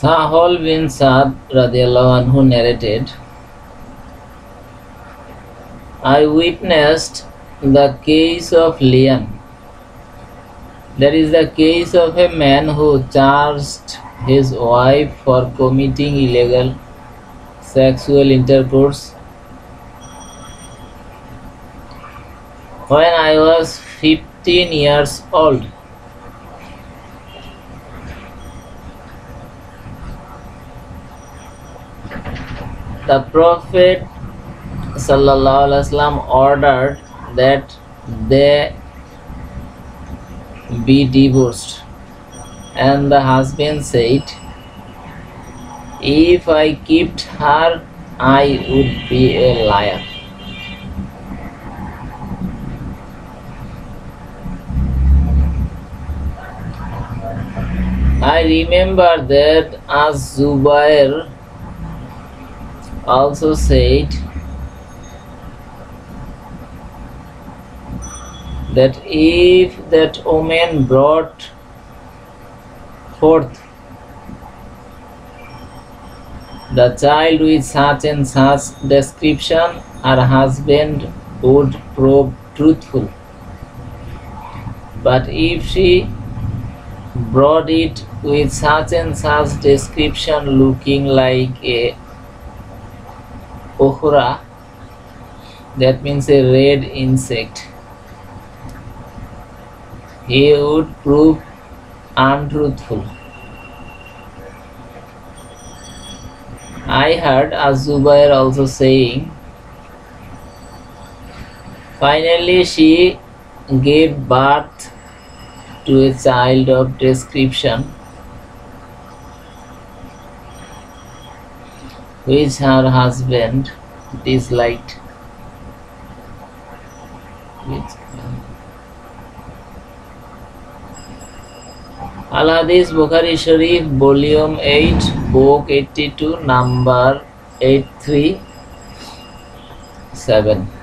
Sahal bin Saad radiallahu anhu narrated, I witnessed the case of Lian. That is the case of a man who charged his wife for committing illegal sexual intercourse. When I was 15 years old, the Prophet ﷺ ordered that they be divorced, and the husband said, If I kept her, I would be a liar. I remember that as Zubair also said that if that woman brought forth the child with such and such description, her husband would prove truthful. But if she brought it with such and such description looking like a Wahra that means a red insect. He would prove untruthful. I heard azubair also saying finally she gave birth to a child of description which her husband disliked. Which, Al Hadith Bukhari Sharif, Volume 8, Book 82, Number 837.